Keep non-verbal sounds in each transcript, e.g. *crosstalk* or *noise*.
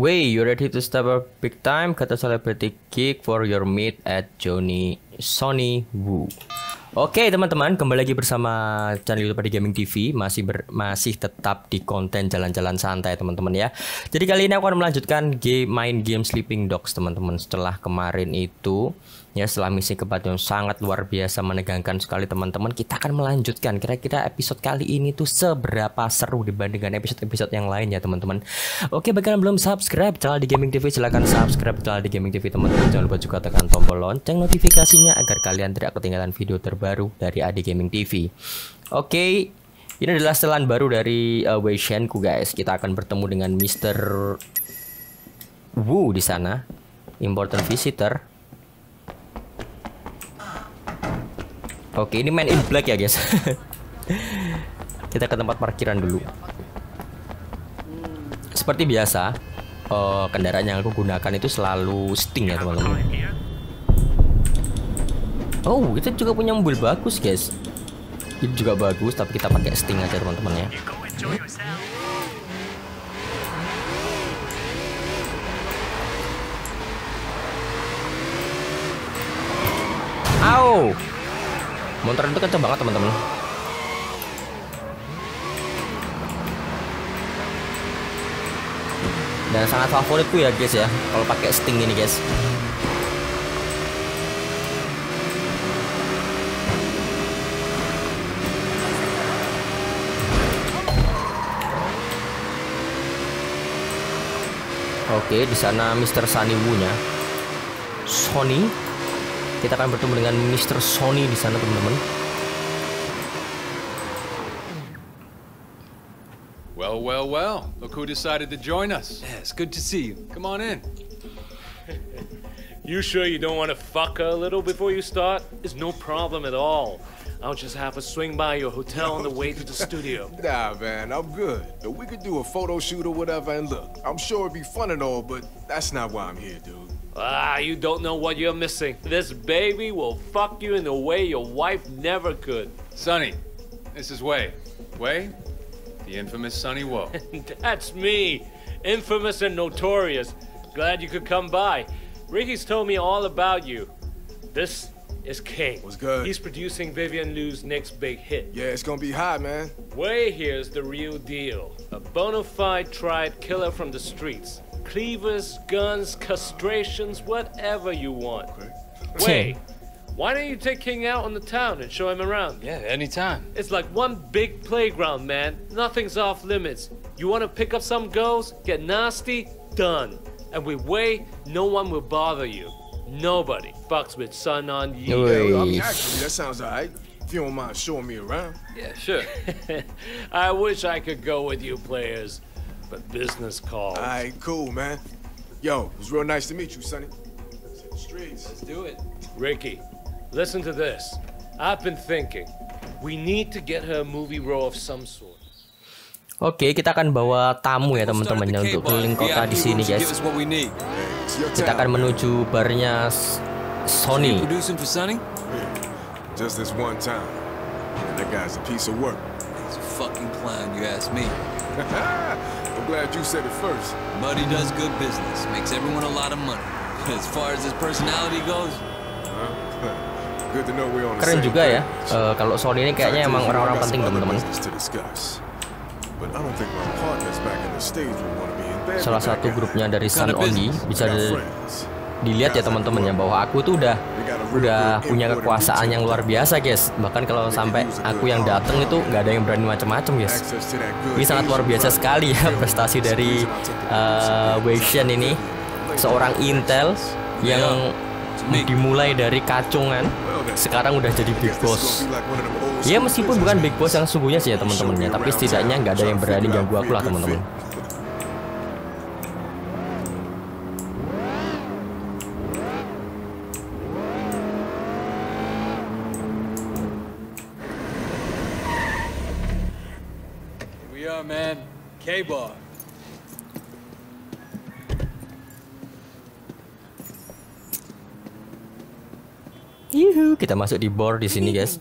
Way, you ready to step up big time? Kata celebrity kick for your meet at Johnny Sony Wu. Oke okay, teman-teman, kembali lagi bersama channel YouTube di Gaming TV masih ber, masih tetap di konten jalan-jalan santai teman-teman ya. Jadi kali ini aku akan melanjutkan game main game Sleeping Dogs teman-teman. Setelah kemarin itu ya setelah misi kepatuhan sangat luar biasa menegangkan sekali teman-teman kita akan melanjutkan kira-kira episode kali ini tuh seberapa seru dibandingkan episode-episode yang lain ya teman-teman oke bagi yang belum subscribe channel di Gaming TV silahkan subscribe channel di Gaming TV teman-teman jangan lupa juga tekan tombol lonceng notifikasinya agar kalian tidak ketinggalan video terbaru dari Adi Gaming TV oke ini adalah setelan baru dari uh, Wei Shenku guys kita akan bertemu dengan Mister Wu di sana important visitor Oke, ini main in black ya, guys. *laughs* Kita ke tempat parkiran dulu. Seperti biasa, uh, kendaraan yang aku gunakan itu selalu Sting ya, teman-teman. Oh, kita juga punya mobil bagus, guys. Ini juga bagus, tapi kita pakai Sting aja, teman-teman ya. Oh. Monster itu kenceng banget teman-teman. Dan sangat favoritku ya guys ya, kalau pakai sting ini guys. Oke, di sana Mr. Sunny Wu-nya. Sony kita akan bertemu dengan Mr. Sonny di sana teman-teman Well, well, well. Look who decided to join us. Yeah, it's good to see you. Come on in. you sure you don't want to fuck a little before you start? It's no problem at all. I'll just have a swing by your hotel on the way to the studio. *laughs* nah, man, I'm good. we could do a photo shoot or whatever, and look, I'm sure it'd be fun and all, but that's not why I'm here, dude. Ah, you don't know what you're missing. This baby will fuck you in a way your wife never could. Sonny, this is Wei. Wei? The infamous Sonny Wu. *laughs* That's me. Infamous and notorious. Glad you could come by. Ricky's told me all about you. This is King. What's good? He's producing Vivienne Lu's next big hit. Yeah, it's gonna be hot, man. Wei here's the real deal. A bona fide tried killer from the streets cleavers, guns, castrations, whatever you want. Okay. Wait, why don't you take King out on the town and show him around? Yeah, anytime. It's like one big playground, man. Nothing's off limits. You want to pick up some girls, get nasty, done. And with Wei, no one will bother you. Nobody fucks with Sun On Yee. Yeah, actually, that sounds alright. If you don't mind showing me around. Yeah, sure. *laughs* I wish I could go with you players. But business calls. All right, cool, man. Yo, it was real nice to meet you, Sonny. Let's hit the streets. Let's do it. Ricky, listen to this. I've been thinking. We need to get her a movie role of some sort. Oke, okay, kita akan bawa tamu ya teman-teman untuk keliling kota di sini guys. Kita akan menuju barnya Sony. Just this one time. That guy's a piece of work. He's a fucking clown, you ask me. *laughs* I'm glad you said it first. Buddy does good business, makes everyone a lot of money. But *laughs* as far as his personality goes, *laughs* Good to know we're on Keren juga ya, uh, kalau Sony ini kayaknya emang orang-orang penting teman-teman. Salah satu grupnya dari Sun Only bisa dilihat ya teman-teman ya bahwa aku tuh udah udah punya kekuasaan yang luar biasa guys bahkan kalau sampai aku yang dateng itu nggak ada yang berani macam-macam guys ini sangat luar biasa sekali ya *laughs* prestasi dari uh, eh, Weishen ini seorang Intel yang dimulai dari kacungan sekarang udah jadi big boss ya meskipun bukan big boss yang sungguhnya sih ya teman-temannya tapi setidaknya nggak ada yang berani ganggu aku lah teman-teman Kita masuk di bar di sini, guys.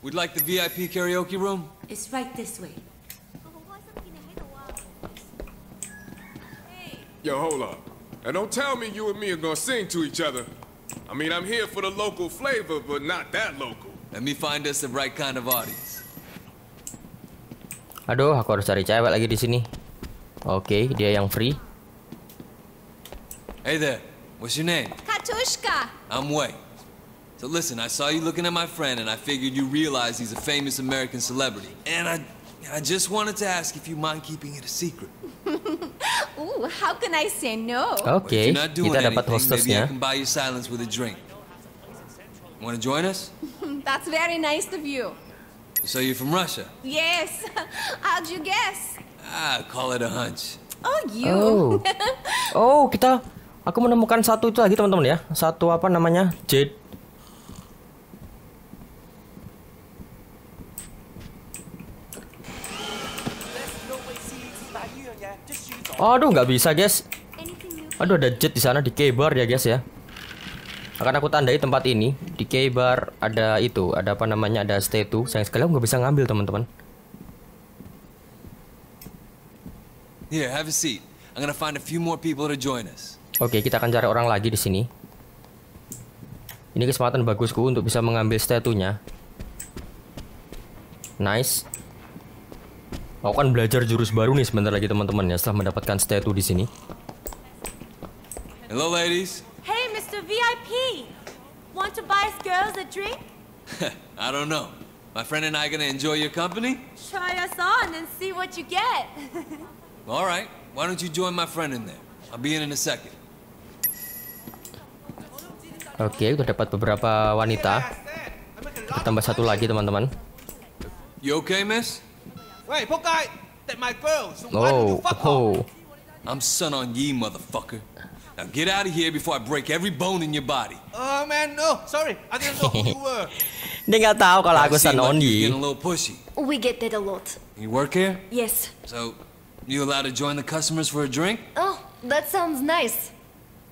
We'd like the VIP karaoke room. It's right this way. Yo, hold up. And don't tell me you and me are gonna sing to each other. I mean, I'm here for the local flavor, but not that local. Let me find us the right kind of audience. Aduh, aku harus cari cewek lagi di sini. Oke, okay, dia yang free. Hey there, what's your name? Katushka. I'm Wei. So listen, I saw you looking at my friend, and I figured you realize he's a famous American celebrity. And I, I just wanted to ask if you mind keeping it a secret. *laughs* Ooh, how can I say no? Okay, well, kita dapat hostessnya. Maybe I can buy you silence with a drink. Want to join us? *laughs* That's very nice of you. So you're from Russia? Yes. *laughs* How'd you guess? Ah, call it a hunch. Oh, you. Oh, oh kita. Aku menemukan satu itu lagi teman-teman ya. Satu apa namanya? Jade Aduh, nggak bisa, guys. Aduh, ada jet di sana di kebar ya, guys ya. Akan aku tandai tempat ini. Di kebar ada itu, ada apa namanya? Ada statue. Sayang sekali aku nggak bisa ngambil, teman-teman. Here, have a seat. I'm gonna find a few more people to join us. Oke, kita akan cari orang lagi di sini. Ini kesempatan bagusku untuk bisa mengambil statunya. Nice. Aku kan belajar jurus baru nih sebentar lagi teman-teman ya setelah mendapatkan statu di sini. Hello ladies. Hey Mr. VIP. Want to buy us girls a drink? *laughs* I don't know. My friend and I gonna enjoy your company? Try us on and see what you get. *laughs* All right. Why don't you join my friend in there? I'll be in in a second. Oke, okay, udah dapat beberapa wanita. Tambah satu lagi, teman-teman. You okay, miss? Hey, poor guy, that my girl. So why oh, did you fuck oh. I'm Sun On Yee, motherfucker. Now get out of here before I break every bone in your body. Oh man, no, sorry, I didn't know who you *laughs* were. Dia nggak tahu kalau aku Sun On Yee. We get that a lot. You work here? Yes. So, you allowed to join the customers for a drink? Oh, that sounds nice.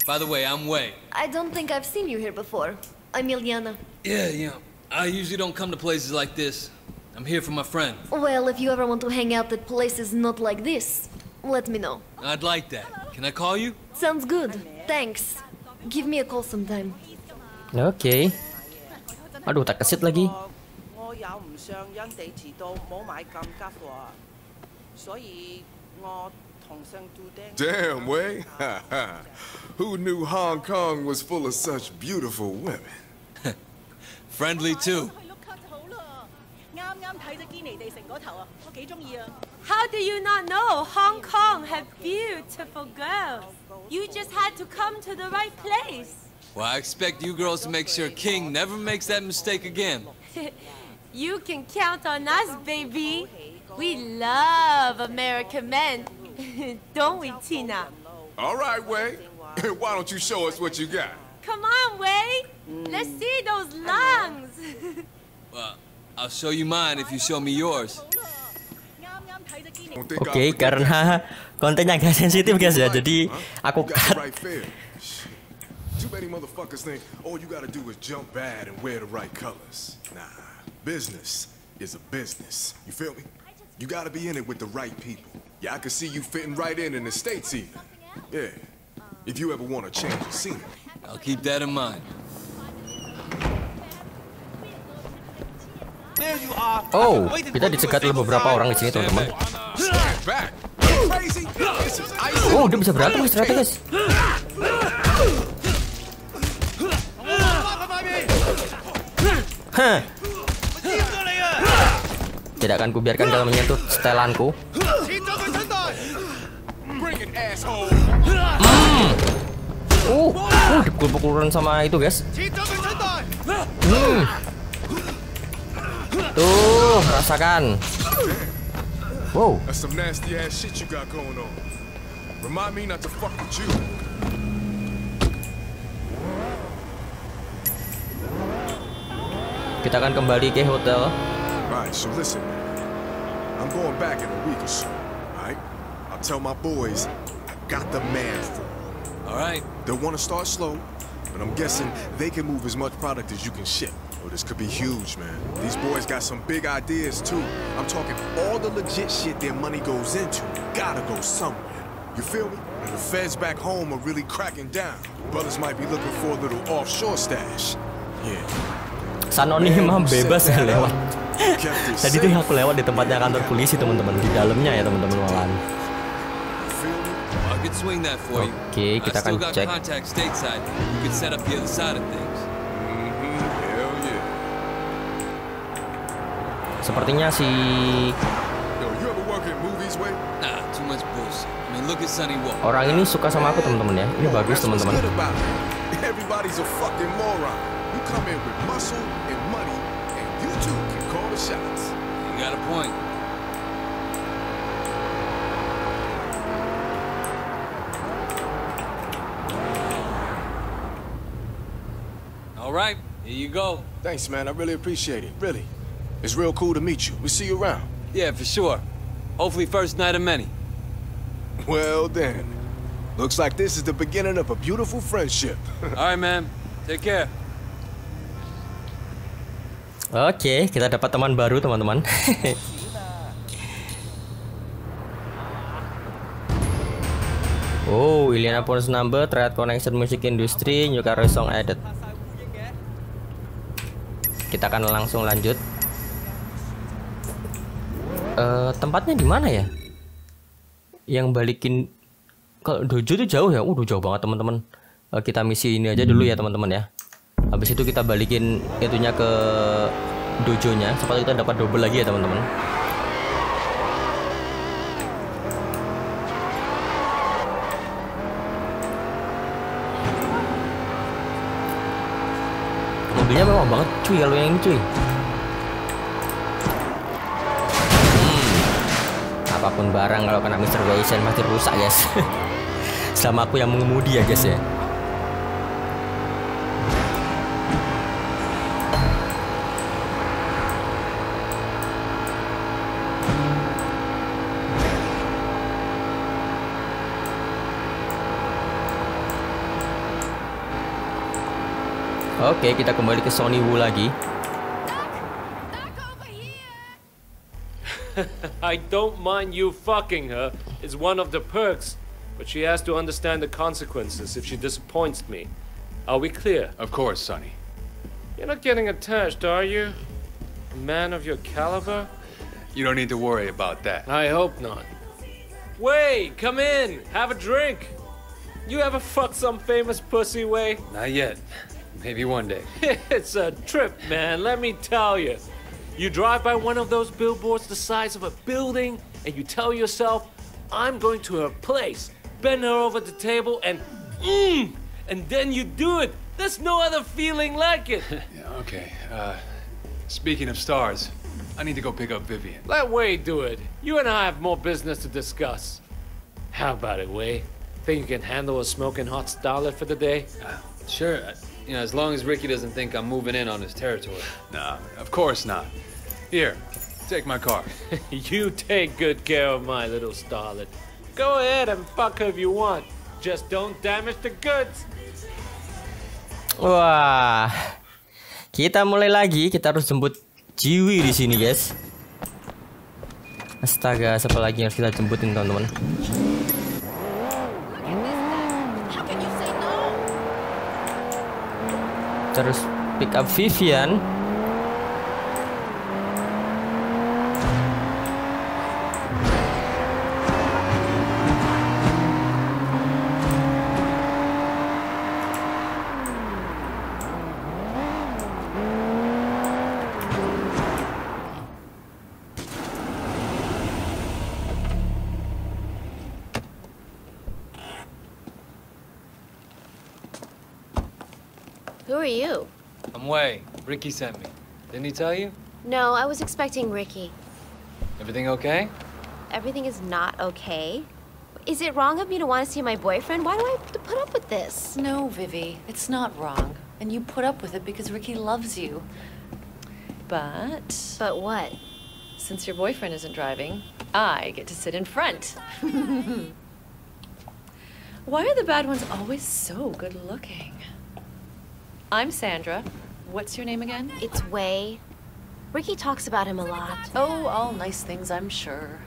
By the way, I'm Wei. I don't think I've seen you here before. I'm Ilyana. Yeah, yeah. I usually don't come to places like this. I'm here for my friend. Well, if you ever want to hang out at places not like this, let me know. I'd like that. Can I call you? Sounds good. Thanks. Give me a call sometime. Okay. Aduh, tak kesit lagi. Damn, Wei. *laughs* Who knew Hong Kong was full of such beautiful women? *laughs* Friendly, too. How do you not know Hong Kong have beautiful girls? You just had to come to the right place. Well, I expect you girls to make sure King never makes that mistake again. *laughs* you can count on us, baby. We love American men, *laughs* don't we, Tina? All right, Wei. *coughs* Why don't you show us what you got? Come on, Wei. Let's see those lungs. *laughs* well, I'll show you mine if you show me yours. Oke, okay, karena kontennya agak sensitif guys ya, jadi aku cut. all you gotta do is jump bad and wear the right colors. Nah, business is a business. You feel me? You gotta be in it with the right people. Yeah, I can see you fitting right in in the States even. Yeah, if you ever want to change the scene. I'll keep that in mind. Oh, kita dicegat oleh beberapa orang di sini, teman-teman. Oh, dia bisa berantem guys, ternyata guys. Tidak akan kubiarkan dalam menyentuh setelanku. Hmm. Uh, uh, dipukul-pukulan sama itu guys. Hmm. Tuh, rasakan. Wow. Kita akan kembali ke hotel. Right, so listen. I'm going back in a week or so. Alright? I'll tell my boys I got the man for. Alright. They want to start slow, But I'm guessing they can move as much product as you can ship. Oh, this could be huge, man. These boys got some big ideas, too. I'm talking all the legit shit their money goes into. Gotta go somewhere. You feel me? The feds back home are really cracking down. Brothers might be looking for a little offshore stash. Yeah. Sanonima eh, bebas ya *laughs* lewat. Tadi tuh aku lewat di tempatnya kantor polisi teman-teman di dalamnya ya teman-teman walan. Oke, kita akan cek. Mm-hmm, Sepertinya si nah, Orang ini suka sama aku teman-teman ya. Ini bagus teman-teman. got a point. go. Thanks, man. I really appreciate it. Really. It's real cool to meet you. We'll see you around. Yeah, for sure. Hopefully first night of many. Well then. Looks like this is the beginning of a beautiful friendship. *laughs* All right, man. Take care. Oke, okay, kita dapat teman baru, teman-teman. *laughs* oh, Ilyana Pons number, trade connection music industry, new song added. kita akan langsung lanjut uh, tempatnya di mana ya yang balikin kalau dojo itu jauh ya udah jauh banget teman-teman uh, kita misi ini aja dulu ya teman-teman ya habis itu kita balikin itunya ke dojonya sempat kita dapat double lagi ya teman-teman cuy kalau yang ini cuy hmm. apapun barang kalau kena Mr. Wilson pasti rusak guys sama *laughs* aku yang mengemudi ya guys ya Oke, okay, kita kembali ke Sonny Wu lagi. *laughs* I don't mind you fucking her. It's one of the perks. But she has to understand the consequences if she disappoints me. Are we clear? Of course, Sonny. You're not getting attached, are you? A man of your caliber? You don't need to worry about that. I hope not. Wei, come in. Have a drink. You ever fuck some famous pussy, Wei? Not yet. Maybe one day. *laughs* it's a trip, man, let me tell you. You drive by one of those billboards the size of a building, and you tell yourself, I'm going to her place, bend her over the table, and mmm! And then you do it. There's no other feeling like it. *laughs* yeah, okay. Uh, speaking of stars, I need to go pick up Vivienne. Let Wade do it. You and I have more business to discuss. How about it, Wade? Think you can handle a smoking hot starlet for the day? Uh, sure. You know, as long as Ricky doesn't think I'm moving in on his territory. Nah, of course not. Here, take my car. *laughs* you take good care of my little starlet. Go ahead and fuck her if you want. Just don't damage the goods. Wah. Kita mulai lagi, kita harus jemput Jiwi di sini, guys. Astaga, siapa lagi yang harus kita jemputin, teman-teman? terus pick up Vivian Who are you? I'm Wei. Ricky sent me. Didn't he tell you? No, I was expecting Ricky. Everything okay? Everything is not okay. Is it wrong of me to want to see my boyfriend? Why do I have to put up with this? No, Vivi, it's not wrong. And you put up with it because Ricky loves you. But... But what? Since your boyfriend isn't driving, I get to sit in front. *laughs* Why are the bad ones always so good looking? I'm Sandra. What's your name again? It's Wei. Ricky talks about him a lot. Oh, all nice things, I'm sure.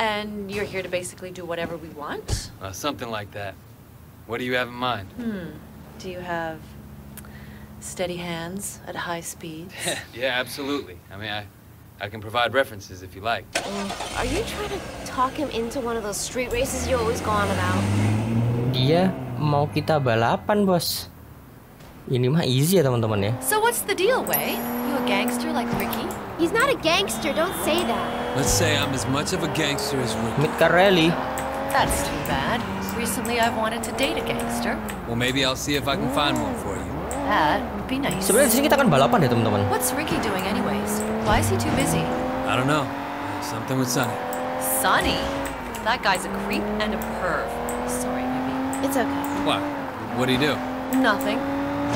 And you're here to basically do whatever we want? Uh, something like that. What do you have in mind? Hmm. Do you have steady hands at high speeds? *laughs* yeah, absolutely. I mean, I, I can provide references if you like. Uh, are you trying to talk him into one of those street races you always go on about? Dia mau kita balapan, bos. Ini mah easy ya teman-teman ya. So what's the deal, Wei? You a gangster like Ricky? He's not a gangster, don't say that. Let's say I'm as much of a gangster as Ricky. Meet That's too bad. Recently I've wanted to date a gangster. Well, maybe I'll see if I can find one for you. That would be nice. Sebenarnya sini kita akan balapan ya, teman-teman. What's Ricky doing anyways? Why is he too busy? I don't know. Something with Sonny. Sonny? That guy's a creep and a perv. Sorry, maybe. It's okay. What? what do you do? Nothing.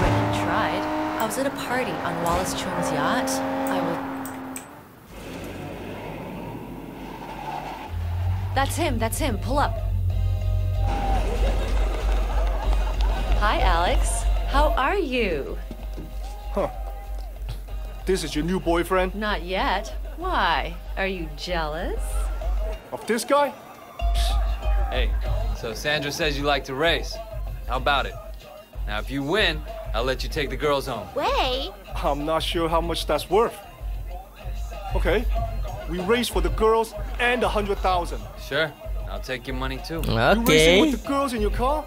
But he tried. I was at a party on Wallace Chung's yacht. I will. That's him, that's him. Pull up. Hi, Alex. How are you? Huh. This is your new boyfriend? Not yet. Why? Are you jealous? Of this guy? Hey, so Sandra says you like to race. How about it? Now, if you win, I'll let you take the girls home. Wei? I'm not sure how much that's worth. Okay, we raise for the girls and a hundred thousand. Sure, I'll take your money too. Okay. You racing with the girls in your car?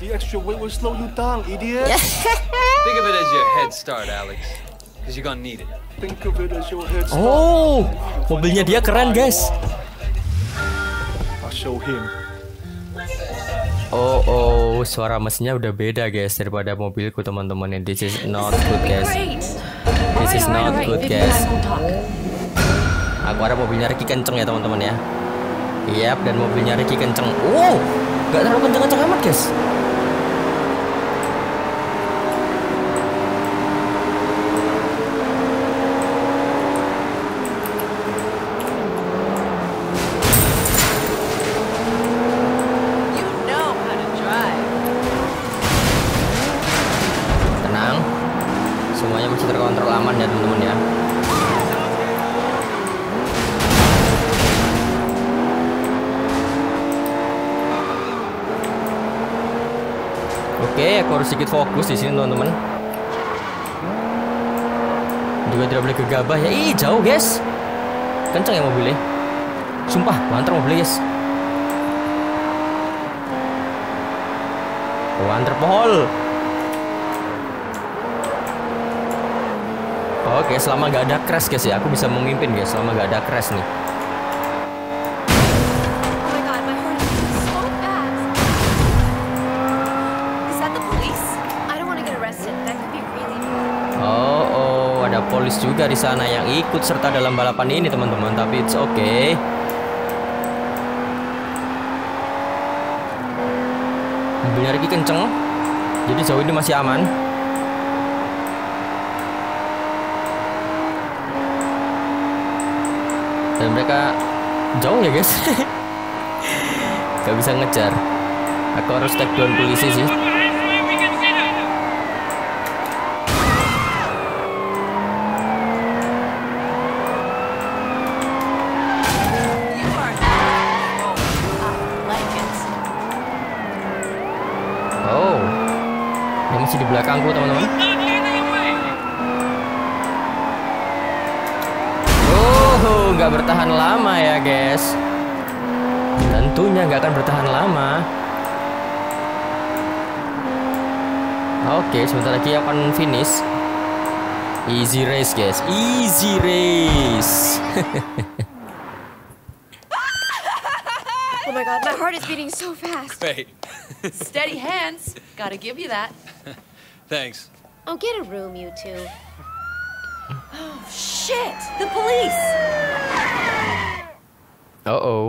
The extra weight will slow you down, idiot. *laughs* Think of it as your head start, Alex. Cause you're gonna need it. Think of it as your head start. Oh, mobilnya dia keren, guys. I'll show him. Oh oh, suara mesinnya udah beda guys daripada mobilku teman-teman. ini. This is not good guys. This is not good guys. Aku ada mobilnya Ricky kenceng ya teman-teman ya. Yap, dan mobilnya Ricky kenceng. Wow, oh, nggak terlalu kenceng-kenceng amat guys. sedikit fokus di sini teman-teman. Juga tidak boleh gegabah ya. Ih, jauh, guys. kencang ya mobilnya. Sumpah, banter mobilnya, guys. Banter oh, pohol. Oke, selama gak ada crash guys ya, aku bisa memimpin guys selama gak ada crash nih. juga di sana yang ikut serta dalam balapan ini teman-teman tapi it's okay mobilnya Ricky kenceng jadi jauh ini masih aman dan mereka jauh ya guys *laughs* gak bisa ngejar aku harus take down polisi sih Tentunya nggak akan bertahan lama. Oke, sebentar lagi akan finish. Easy race, guys. Easy race. *laughs* oh my god, my heart is beating so fast. Great. Steady hands. Gotta give you that. *laughs* Thanks. Oh, get a room, you two. Oh, shit! The police! Uh-oh.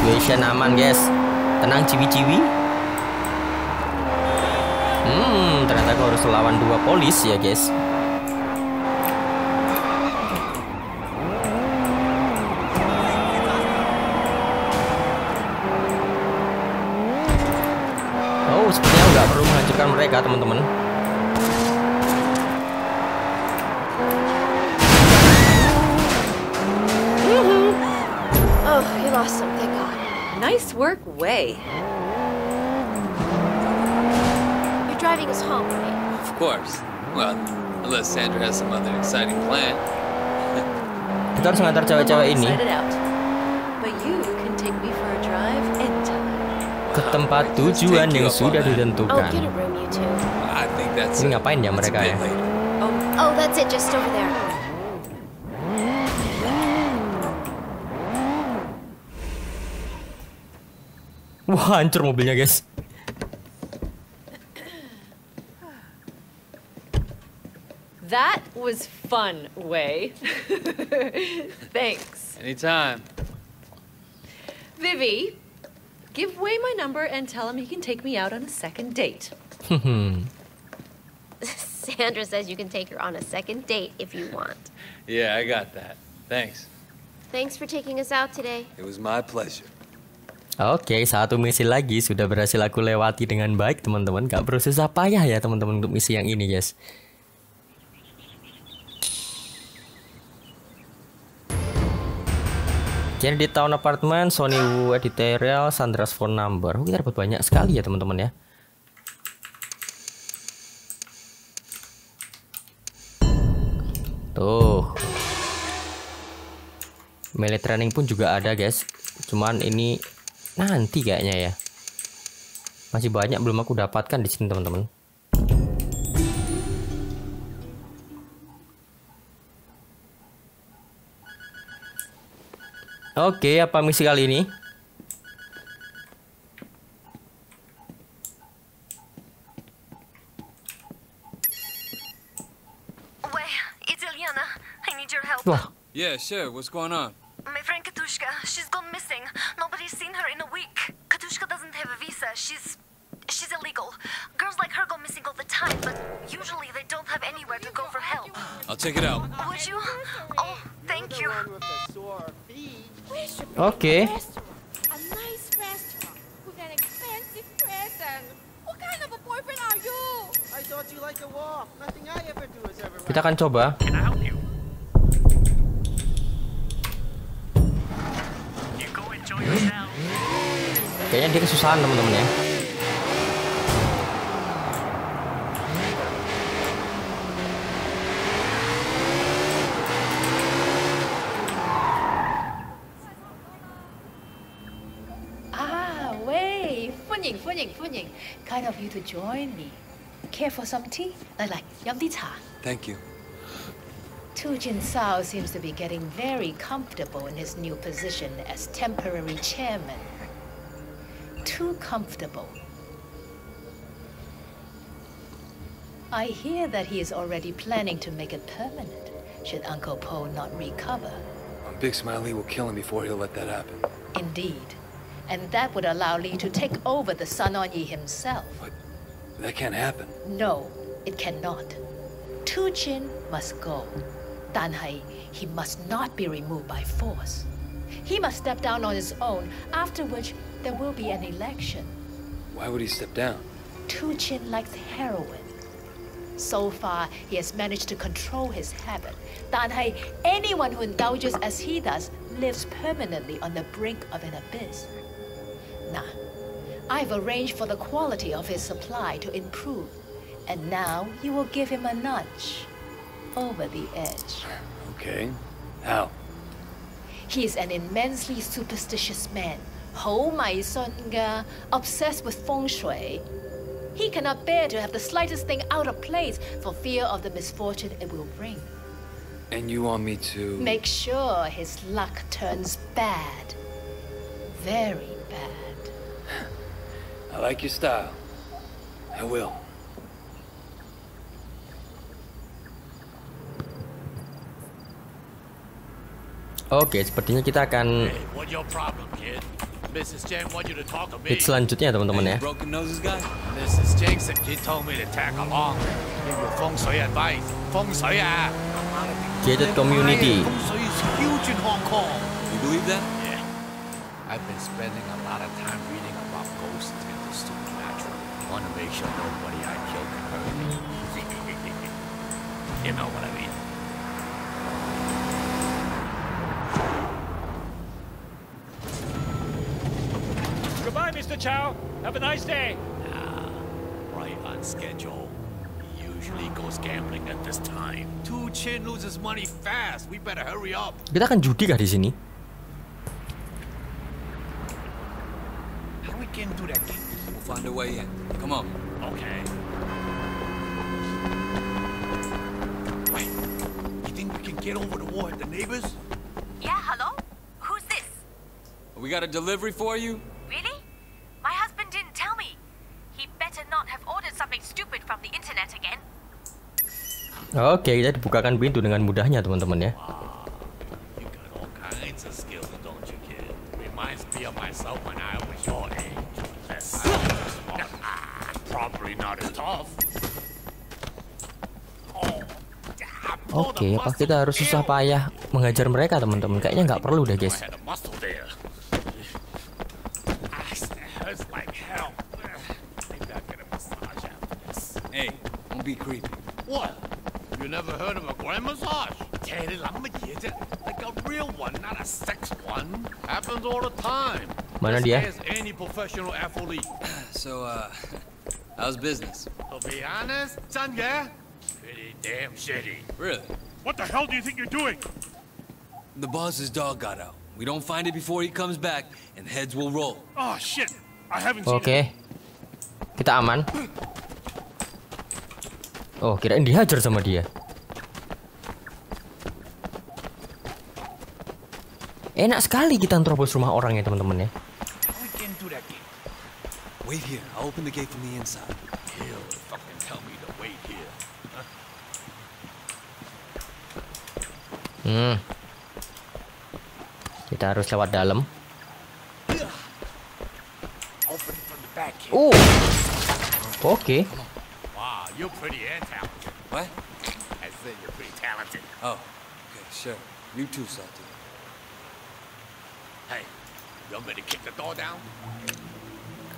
Situation aman guys Tenang ciwi-ciwi Hmm ternyata aku harus lawan dua polis ya guys Oh sepertinya nggak perlu menghancurkan mereka teman-teman Oh, you lost something. Nice work, Wei. You're driving us home, right? Of course. Well, unless Sandra has some other exciting plan. Kita harus ngantar cewek-cewek ini. Ke tempat tujuan yang sudah ditentukan. Ini ngapain ya mereka ya? Oh. oh, that's it, just over there. Wah, hancur mobilnya, guys. That was fun, Wei. *laughs* Thanks. Anytime. Vivi, give Wei my number and tell him he can take me out on a second date. *laughs* Sandra says you can take her on a second date if you want. Yeah, I got that. Thanks. Thanks for taking us out today. It was my pleasure. Oke, satu misi lagi sudah berhasil aku lewati dengan baik, teman-teman. Gak perlu susah payah ya, teman-teman, untuk misi yang ini, guys. Jadi di Town Apartemen Sony Wu Editorial, Sandra's Phone Number. kita dapat banyak sekali ya, teman-teman ya. Tuh. Melee training pun juga ada, guys. Cuman ini nanti kayaknya ya masih banyak belum aku dapatkan di sini teman-teman Oke, apa misi kali ini? Wah. Yeah, sure. What's going on? My friend Katushka, she's gone missing. Nobody's seen her in a week. Katushka doesn't have a visa. She's... she's illegal. Girls like her go missing all the time, but usually they don't have anywhere to go for help. I'll check it out. Would you? Oh, thank you. Okay. Kita akan coba. Can I help you? Kayaknya dia kesusahan teman-teman ya. Ah, Wei, Funying, Funying, Funying. Kind of you to join me. Care for some tea? Like, like, yum tea. Thank you. Two Chin Sao seems to be getting very comfortable in his new position as temporary chairman too comfortable. I hear that he is already planning to make it permanent, should Uncle Po not recover. Um, Big Smile Lee will kill him before he'll let that happen. Indeed. And that would allow Lee to take over the Sun Yi himself. But that can't happen. No, it cannot. Two Chin must go. Dan Hai, he must not be removed by force. He must step down on his own, after which there will be an election. Why would he step down? Two Chin likes heroin. So far, he has managed to control his habit. Danhai, anyone who indulges as he does lives permanently on the brink of an abyss. Nah, I've arranged for the quality of his supply to improve. And now you will give him a nudge. Over the edge. Okay. How? He is an immensely superstitious man obsessed with feng shui. He cannot bear to have the slightest thing out of place for fear of the misfortune it will bring. And you want me to... Make sure his luck turns bad. Very bad. I like your style. I will. okay, sepertinya kita akan hey, Mrs. Jiang want you to talk to me. selanjutnya teman-teman ya. Broken guy. Mrs. he told me to tag along. you feng shui advice. Feng shui ah. Gated community. Feng shui is huge in Hong Kong. You believe that? Yeah. I've been spending a lot of time reading about ghosts and the supernatural. Want to make sure nobody I kill can hurt me. *laughs* you know what I mean. Mr. Chow. Have a nice day. Ah, right on schedule. He usually goes gambling at this time. Two Chin loses money fast. We better hurry up. Kita akan judi kah di sini? How we can do that? We'll find a way in. Come on. Okay. Wait. You think we can get over the wall at the neighbors? Yeah, hello? Who's this? We got a delivery for you? Oke, kita dibukakan pintu dengan mudahnya teman-teman ya. Oke, apa kita harus susah payah menghajar mereka teman-teman? Kayaknya nggak perlu deh guys. Mana dia? *clears throat* So, uh, *laughs* how's business? To be honest, son, yeah, pretty damn shitty. Really? What the hell do you think you're doing? The boss's dog got out. We don't find it before he comes back, and heads will roll. Oh shit! I haven't seen. okay. kita aman. Oh, kirain dihajar sama dia. Enak sekali kita terobos rumah orang ya teman-teman ya. Wait here. I'll open the gate from the inside. Hell, will fucking tell me to wait here. Hmm. Kita harus lewat dalam. Oh. Okay. Wow, you're pretty talented. What? I said you're pretty talented. Oh. Okay, sure. You too, Salty. Hey, you want me to kick the door down?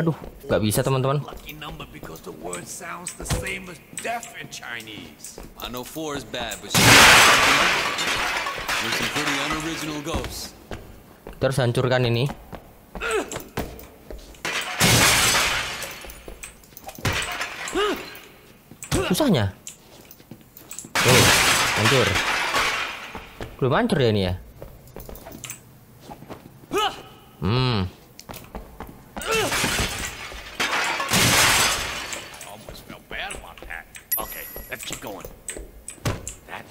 Aduh, nggak bisa teman-teman. *laughs* Terus hancurkan ini. Susahnya. Oh, hancur. Belum hancur ya ini ya. Hmm.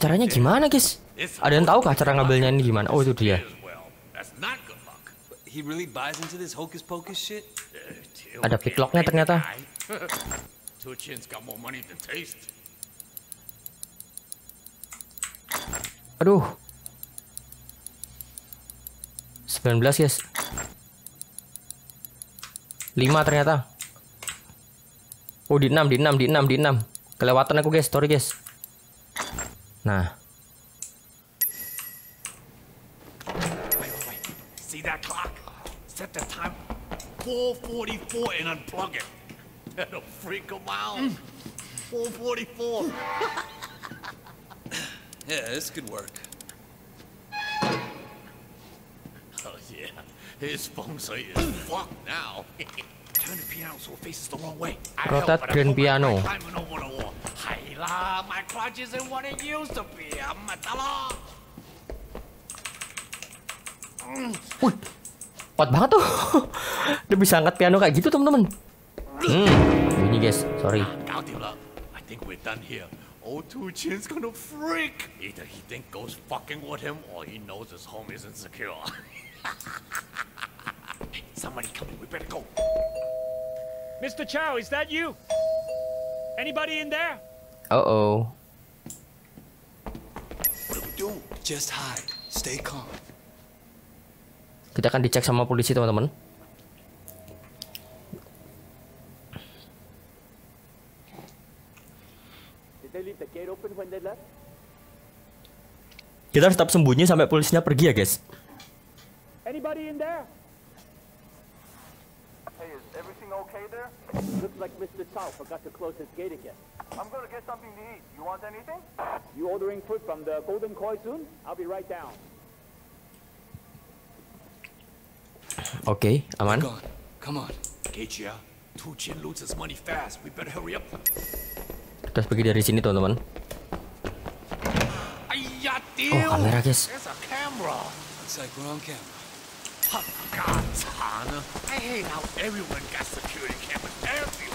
Caranya gimana, guys? Ada yang tahu kah cara ngambilnya ini gimana? Oh, itu dia. Ada picklocknya ternyata. Aduh. 19, guys. 5 ternyata. Oh, di 6, di 6, di 6, di 6. Kelewatan aku, guys. Sorry, guys. Nah. Wait, wait, wait. See that clock? Set the time 4.44 and unplug it. That'll freak them out. Mm. 4.44. *laughs* yeah, this could work. Oh, yeah. His phone's shui is fucked now. *laughs* Turn the piano so it faces the wrong way. I Rotate help, green piano me My clutch isn't what it used to be. I'm a dollar. Wih, kuat banget tuh. Udah *laughs* bisa angkat piano kayak gitu, teman-teman. Hmm, bunyi guys, sorry. I think we're done here. O2 Chin's gonna freak. Either he think goes fucking with him, or he knows his home isn't secure. *laughs* Somebody coming, we better go. Mr. Chow, is that you? Anybody in there? Uh oh. Just hide. Stay calm. Kita akan dicek sama polisi teman-teman. Kita harus tetap sembunyi sampai polisinya pergi ya guys. Anybody in there? Hey, is everything okay there? Looks like Mr. Tao forgot to close his gate again. I'm going to get something to eat. You want anything? You ordering food from the Golden Koi soon? I'll be right down. Okay, Aman. Oh Come on. Keiichi, Two Chin loses money fast. We better hurry up. Kita pergi dari sini, teman-teman. Oh, kamera, guys. There's a camera. Looks like I hate how everyone got security cameras everywhere.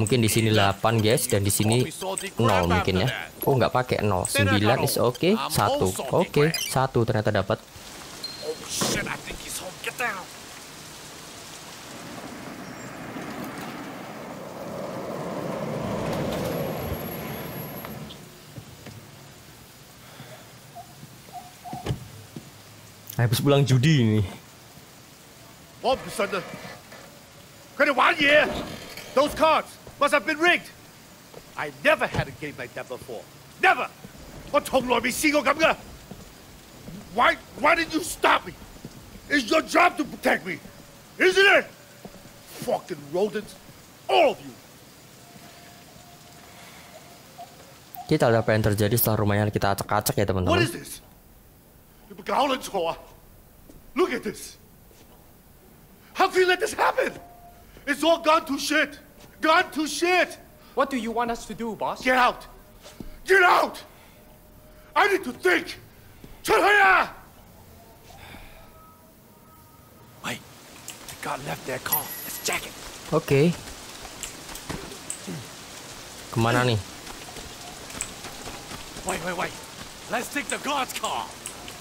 Mungkin di sini 8 guys dan di sini 0 mungkin ya. Oh nggak pakai 0. 9 is oke. Okay. 1. Oke, okay. 1 ternyata dapat. Oh, habis pulang judi ini. 我不信啊！佢哋玩嘢。Those cards must have been rigged. I never had a game like that before. Never! 我從來未試過咁噶。Why why did you stop me? It's your job to protect me, isn't it? Fucking rodents, all of you. Kita lihat apa yang terjadi setelah rumahnya kita acak-acak ya teman-teman. What is this? You Look at this. How can you let this happen? It's all gone to shit. Gone to shit. What do you want us to do, boss? Get out. Get out. I need to think. Chulhaya! Wait. The guard left their car. Let's check it. Okay. Kemana nih? Wait, wait, wait. Let's take the guard's car.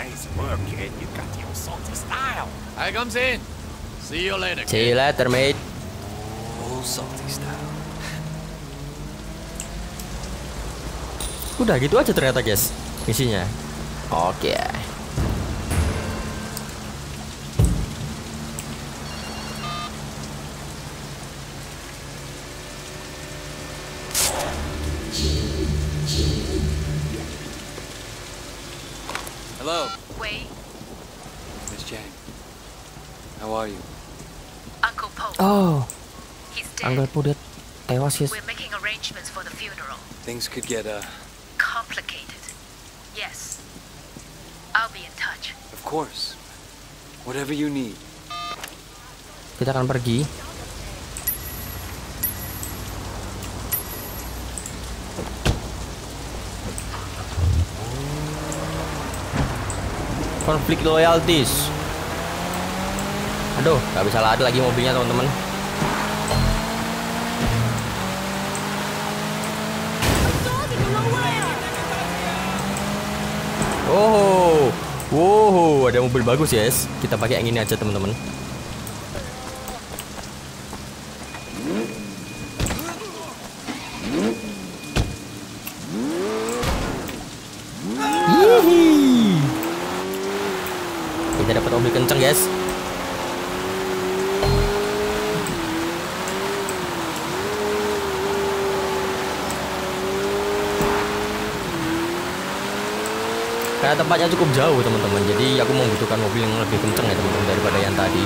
Nice work, I comes in. See you later. See you later, mate. Udah gitu aja ternyata, guys. Misinya. Oke. Okay. kepo dia tewas ya. We're making arrangements for the funeral. Things could get uh complicated. Yes. I'll be in touch. Of course. Whatever you need. Kita akan pergi. Konflik loyalties. Aduh, nggak bisa lari lagi mobilnya teman-teman. Oh, wow, oh, oh, ada mobil bagus ya, Kita pakai yang ini aja teman-teman. Kita dapat mobil kencang, guys. tempatnya cukup jauh teman-teman jadi aku membutuhkan mobil yang lebih kenceng ya teman-teman daripada yang tadi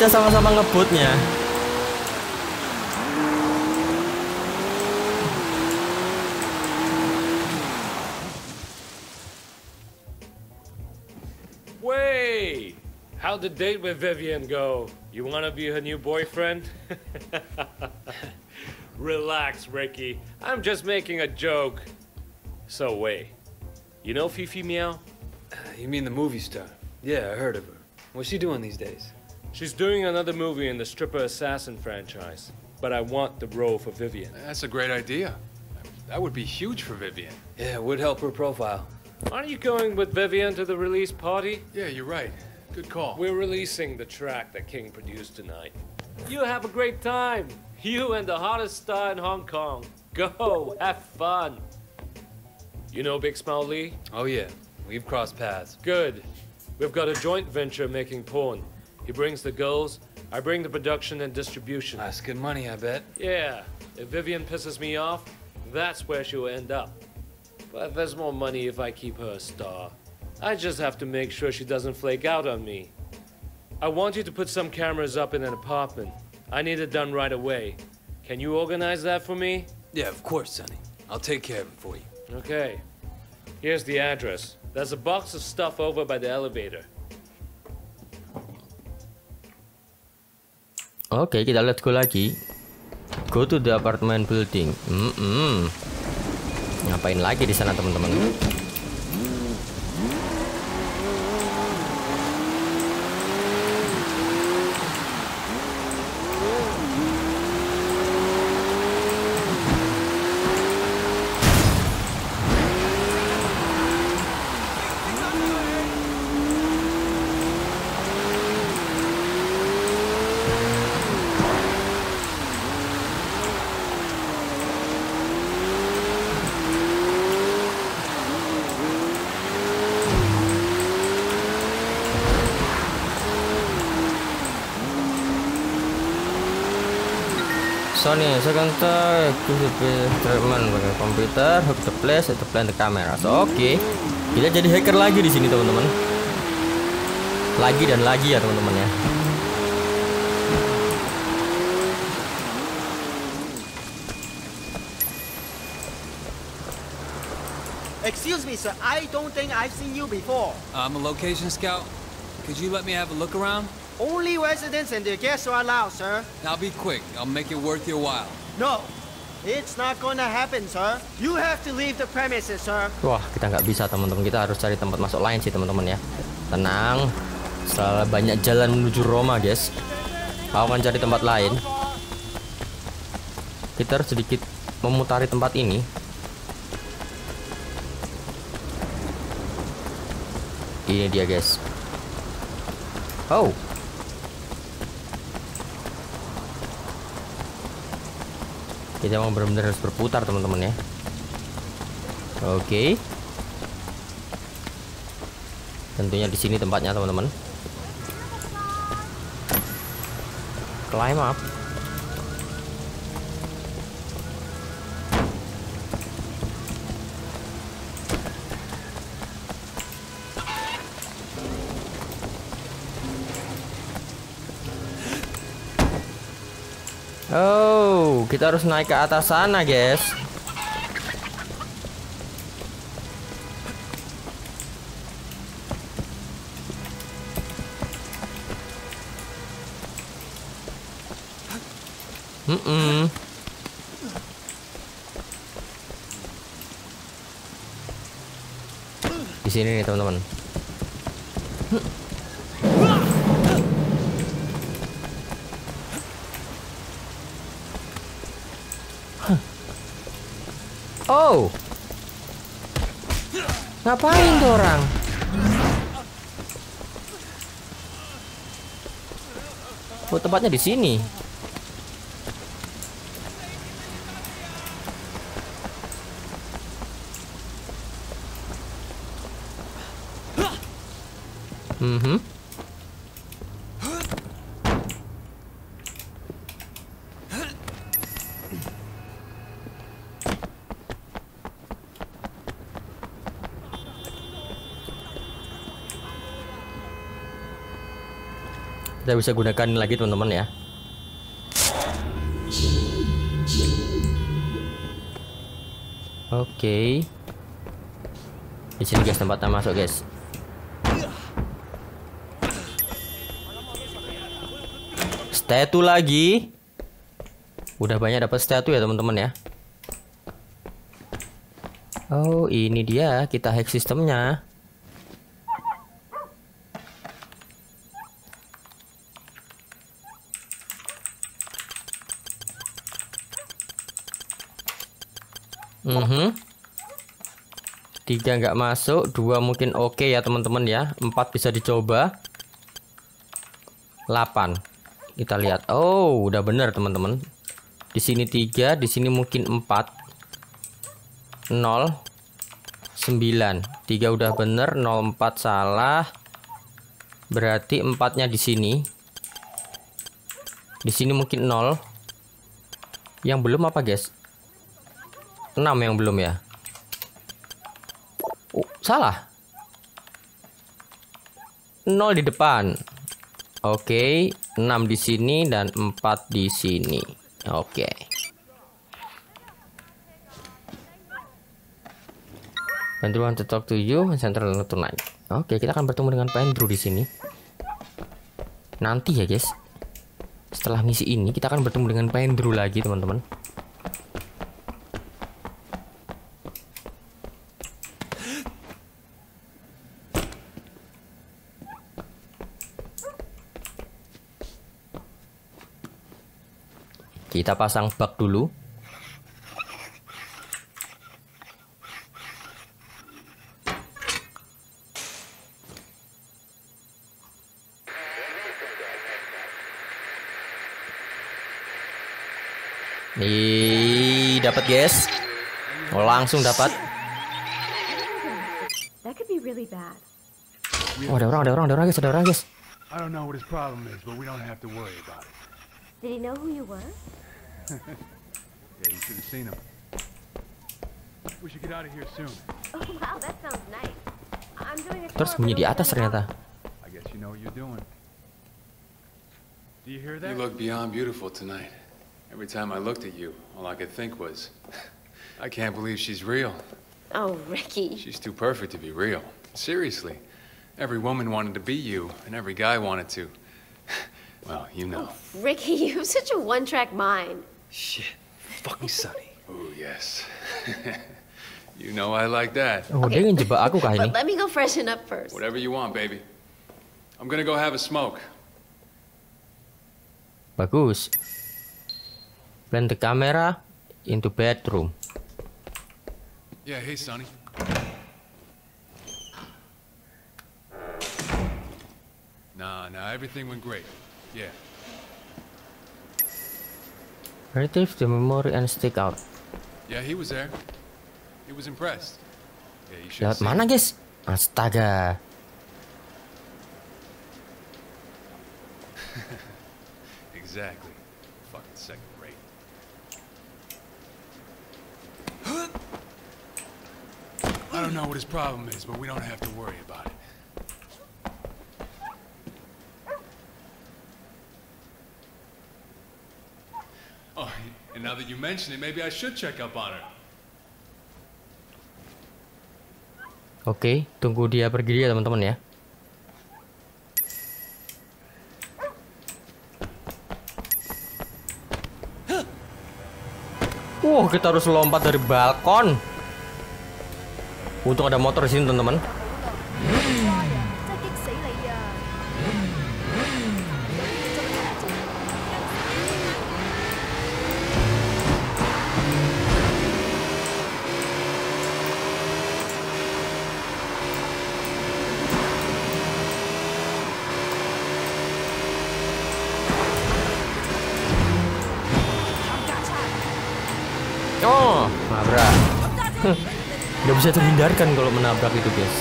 kita sama-sama ngebutnya Wei! how did the date with Vivienne go? You wanna be her new boyfriend? *laughs* Relax, Ricky. I'm just making a joke. So, Wei, you know Fifi Meow? You mean the movie star? Yeah, I heard of her. What's she doing these days? She's doing another movie in the stripper assassin franchise, but I want the role for Vivienne. That's a great idea. That would be huge for Vivienne. Yeah, it would help her profile. Aren't you going with Vivienne to the release party? Yeah, you're right. Good call. We're releasing the track that King produced tonight. You have a great time. You and the hottest star in Hong Kong. Go, have fun. You know Big Smile Lee? Oh, yeah. We've crossed paths. Good. We've got a joint venture making porn. He brings the goals. I bring the production and distribution. That's good money, I bet. Yeah. If Vivienne pisses me off, that's where she'll end up. But there's more money if I keep her a star. I just have to make sure she doesn't flake out on me. I want you to put some cameras up in an apartment. I need it done right away. Can you organize that for me? Yeah, of course, Sonny. I'll take care of it for you. Okay. Here's the address. There's a box of stuff over by the elevator. Oke, okay, kita let's go lagi. Go to the apartment building. Mm -mm. Ngapain lagi di sana, teman-teman? second time treatment pakai komputer hook the place set the plan the camera so, oke okay. kita jadi hacker lagi di sini teman-teman lagi dan lagi ya teman-teman ya Excuse me, sir. I don't think I've seen you before. I'm a location scout. Could you let me have a look around? Only residents and their guests are allowed, sir. Now be quick. I'll make it worth your while. No. It's not gonna happen, sir. You have to leave the premises, sir. Wah, kita nggak bisa, teman-teman. Kita harus cari tempat masuk lain sih, teman-teman ya. Tenang. Selalu banyak jalan menuju Roma, guys. Aku akan cari tempat lain. Kita harus sedikit memutari tempat ini. Ini dia, guys. Oh, Kita mau benar-benar harus berputar teman-teman ya. Oke. Tentunya di sini tempatnya teman-teman. Climb up. Oh, kita harus naik ke atas sana, guys. Mm -mm. Di sini nih, teman-teman. tempatnya di sini saya bisa gunakan lagi teman-teman ya oke okay. di sini guys tempatnya masuk guys statue lagi udah banyak dapat statue ya teman-teman ya oh ini dia kita hack sistemnya tiga nggak masuk dua mungkin oke okay ya teman-teman ya empat bisa dicoba 8 kita lihat oh udah bener teman-teman di sini tiga di sini mungkin 4 0 9 3 udah bener 04 salah berarti empatnya di sini di sini mungkin 0 yang belum apa guys 6 yang belum ya Salah. Nol di depan. Oke, okay. 6 di sini dan 4 di sini. Oke. Okay. Bantuan want to talk to you Oke, kita akan bertemu dengan Pak Andrew di sini. Nanti ya, guys. Setelah misi ini kita akan bertemu dengan Pak Andrew lagi, teman-teman. Kita pasang bak dulu. Nih, dapat guys. Oh, langsung dapat. Oh, ada orang, ada orang, ada orang guys, ada orang guys. I don't know what his problem is, but we don't have to worry about it. Did he know who you were? *laughs* yeah, you should have seen him. We should get out of here soon. Oh wow, that sounds nice. I'm doing a Terus bunyi di atas ternyata. I guess you know what you're doing. Do you hear that? You look beyond beautiful tonight. Every time I looked at you, all I could think was, *laughs* I can't believe she's real. Oh, Ricky. She's too perfect to be real. Seriously. Every woman wanted to be you, and every guy wanted to. *laughs* well, you know. Oh, Ricky, you have such a one-track mind. Shit. Fucking Sonny. Oh, yes. *laughs* you know I like that. Oh, okay. But let me go freshen up first. Whatever you want, baby. I'm gonna go have a smoke. Bagus. Plan the camera into bedroom. Yeah, hey, Sonny. Nah, nah, everything went great. Yeah, Retrieve the memory and stick out. Yeah, he was there. He was impressed. Yeah, Lewat mana, guys? Astaga. *laughs* exactly. Fucking second rate. I don't know what his problem is, but we don't have to worry about it. And now that you mention it, maybe I should check up on her. Oke, okay, tunggu dia pergi ya teman-teman ya. Wow, kita harus lompat dari balkon. Untung ada motor di sini, teman-teman. bisa terhindarkan kalau menabrak itu guys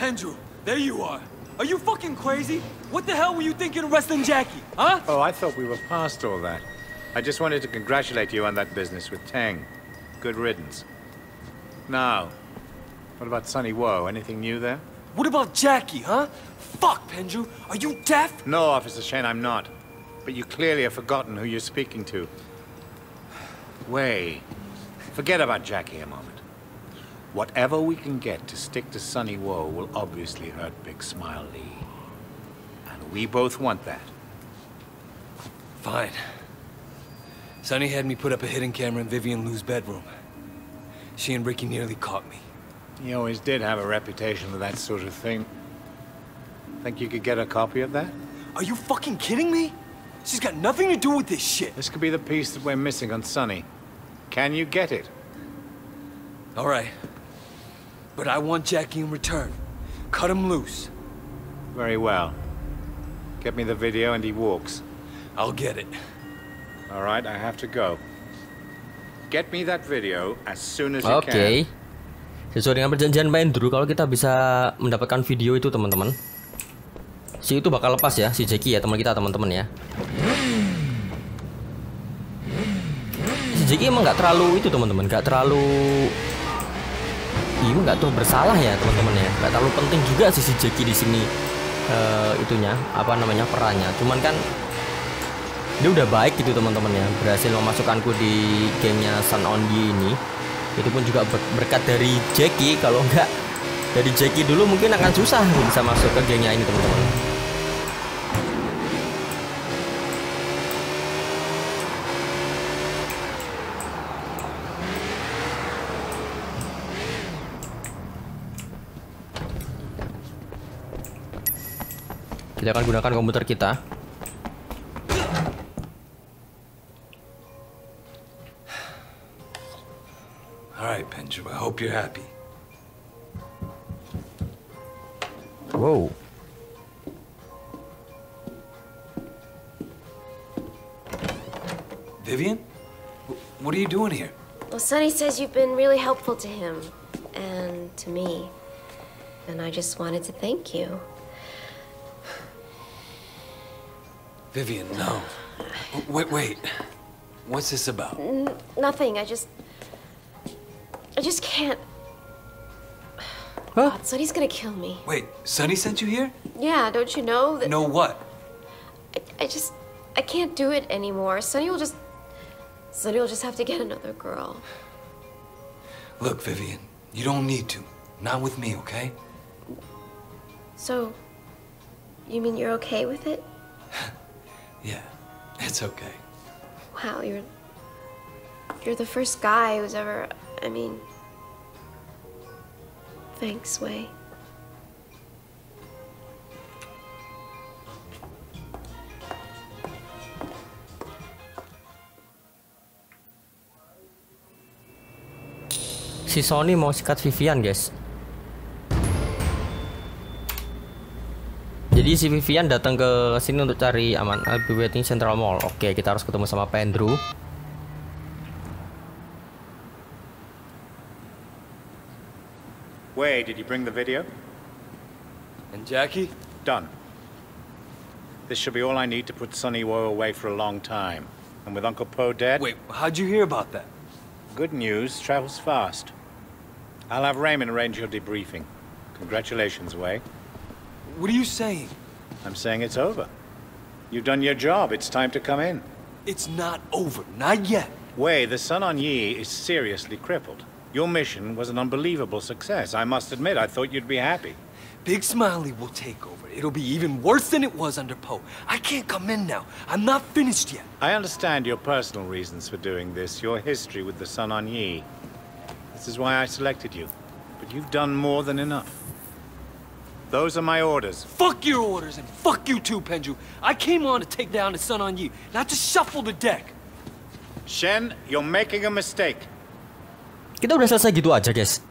Andrew, there you are. Are you fucking crazy? What the hell were you thinking of wrestling Jackie, huh? Oh, I thought we were past all that. I just wanted to congratulate you on that business with Tang. Good riddance. Now, what about Sonny Wu? Anything new there? What about Jackie, huh? Fuck, Pendrew. Are you deaf? No, Officer Shen, I'm not. But you clearly have forgotten who you're speaking to. Wei. Forget about Jackie a moment. Whatever we can get to stick to Sonny Wu will obviously hurt Big Smile Lee. And we both want that. Fine. Sonny had me put up a hidden camera in Vivienne Lu's bedroom. She and Ricky nearly caught me. He always did have a reputation for that sort of thing. Think you could get a copy of that? Are you fucking kidding me? She's got nothing to do with this shit. This could be the piece that we're missing on Sonny. Can you get it? All right. But I want Jackie in return. Cut him loose. Very well. Get me the video and he walks. I'll get it. All right, I have to go. Get me that video as soon as okay. you can. Okay. Sesuai dengan perjanjian main dulu kalau kita bisa mendapatkan video itu teman-teman. Si itu bakal lepas ya, si Jeki ya teman kita teman-teman ya. Si Jeki emang nggak terlalu itu teman-teman, nggak terlalu Iya nggak tuh bersalah ya teman-teman ya, nggak terlalu penting juga sih si Jeki di sini uh, itunya apa namanya perannya. Cuman kan dia udah baik gitu teman-teman ya berhasil memasukkanku di gamenya Sun Yi ini itu pun juga berkat dari Jackie kalau enggak dari Jackie dulu mungkin akan susah bisa masuk ke gengnya ini teman-teman kita akan gunakan komputer kita hope you're happy. Whoa. Vivienne? What are you doing here? Well, Sonny says you've been really helpful to him and to me. And I just wanted to thank you. Vivienne, no. Wait, wait. What's this about? N nothing. I just I just can't. Huh? God, Sonny's gonna kill me. Wait, Sonny sent you here? Yeah, don't you know that? Know what? I, I just, I can't do it anymore. Sonny will just, Sonny will just have to get another girl. Look, Vivienne, you don't need to. Not with me, okay? So, you mean you're okay with it? *laughs* yeah, it's okay. Wow, you're, you're the first guy who's ever I mean, thanks, Way. Si Sony mau sikat Vivian, guys. Jadi si Vivian datang ke sini untuk cari aman eh, I'll be waiting Central Mall. Oke, kita harus ketemu sama Pendru. Did you bring the video? And Jackie? Done. This should be all I need to put Sonny Wu away for a long time. And with Uncle Po dead... Wait, how'd you hear about that? Good news travels fast. I'll have Raymond arrange your debriefing. Congratulations, Wei. What are you saying? I'm saying it's over. You've done your job. It's time to come in. It's not over. Not yet. Wei, the Sun On Yee is seriously crippled. Your mission was an unbelievable success. I must admit, I thought you'd be happy. Big Smile Lee will take over. It'll be even worse than it was under Po. I can't come in now. I'm not finished yet. I understand your personal reasons for doing this, your history with the Sun On Yee. This is why I selected you. But you've done more than enough. Those are my orders. Fuck your orders and fuck you too, Pendrew. I came on to take down the Sun On Yee, not to shuffle the deck. Shen, you're making a mistake. Kita udah selesai gitu aja, guys.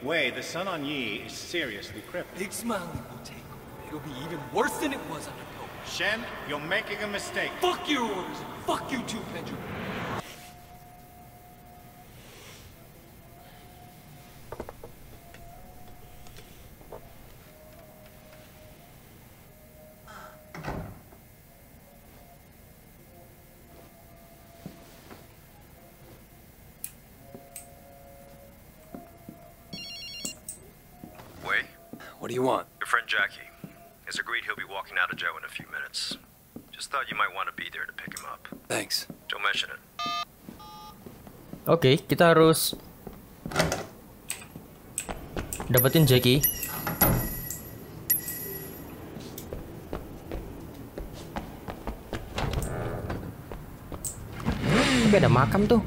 Wei, the sun on Yi is seriously crippled. Big Smiley will take over. It'll be even worse than it was under Pope. Shen, you're making a mistake. Fuck you, orders. Fuck you too, Pedro. Your friend Jackie has agreed he'll be walking out of Joe in a few minutes. Just thought you might want to be there to pick him up. Thanks. Don't mention it. Oke, okay, kita harus dapetin Jackie. Tapi ada makam tuh.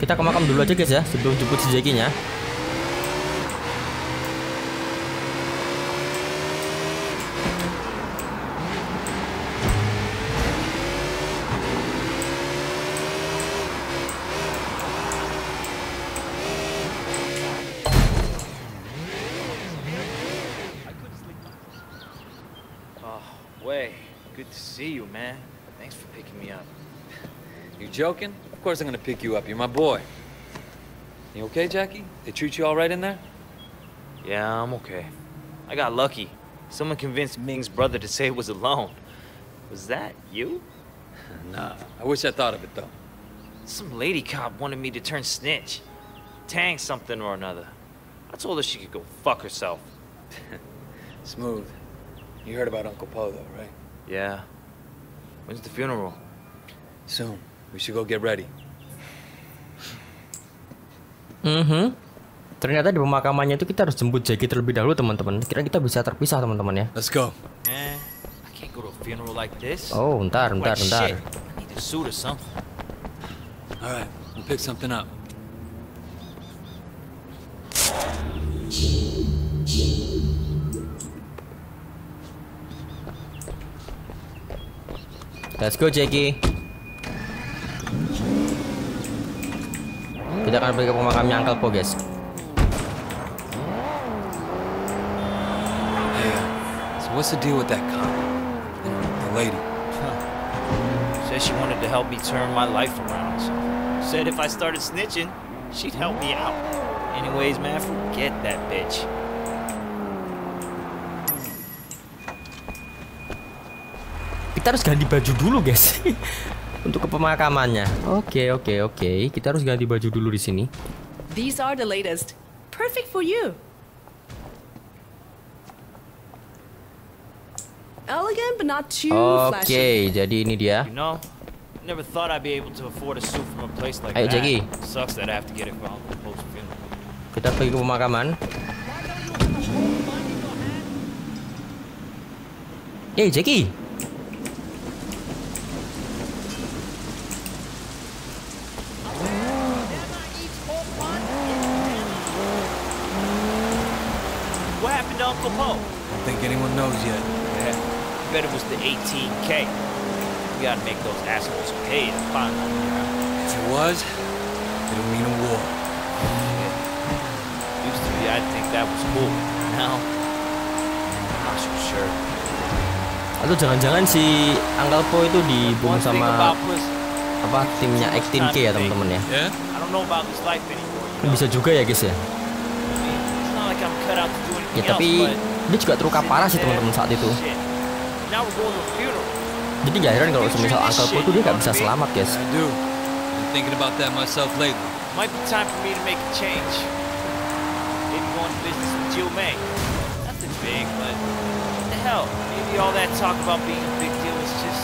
Kita ke makam dulu aja guys ya, sebelum jemput si Jackie-nya. joking? Of course I'm gonna pick you up. You're my boy. You okay, Jackie? They treat you all right in there? Yeah, I'm okay. I got lucky. Someone convinced Ming's brother to say it was alone. Was that you? *laughs* nah, I wish I thought of it, though. Some lady cop wanted me to turn snitch. Tang something or another. I told her she could go fuck herself. *laughs* Smooth. You heard about Uncle Po, though, right? Yeah. When's the funeral? Soon. We should go get ready. Mm -hmm. Ternyata di pemakamannya itu kita harus jemput Jackie terlebih dahulu, teman-teman. Kira kita bisa terpisah, teman-teman ya. Let's go. Eh, I can't go to a funeral like this. Oh, ntar, ntar, ntar. Shit. I need a suit or something. All right, we'll pick something up. Let's go, Jackie. akan pergi ke Po, guys. Yeah. So what's the deal with that cop? The, the lady. Says Said she wanted to help me turn my life around. So said if I started snitching, she'd help me out. Anyways, man, forget that bitch. Kita harus ganti baju dulu, guys. *laughs* untuk ke pemakamannya. Oke, okay, oke, okay, oke. Okay. Kita harus ganti baju dulu di sini. These are the latest. Perfect for you. Elegant but not too Oke, jadi ini dia. Ayo, that. Jackie. Kita pergi ke pemakaman. Hey, Jackie. bet it was the 18K. We gotta make those assholes pay find them. If it was, it'll mean a war. Yeah. Used to be, I'd think that was cool. Now, I'm not so sure. Atau jangan-jangan si Uncle Po itu dibunuh sama apa timnya 18K ya teman-teman ya? Yeah? Kan bisa juga ya guys ya. Ya tapi dia juga terluka parah sih teman-teman saat itu. Jadi ya heran kalau semisal angka ku tuh dia nggak bisa selamat guys. Thinking about that myself lately. Might be time for me to make a change. Didn't go into business with Jill May. Nothing big, but what the hell? Maybe all that talk about being a big deal is just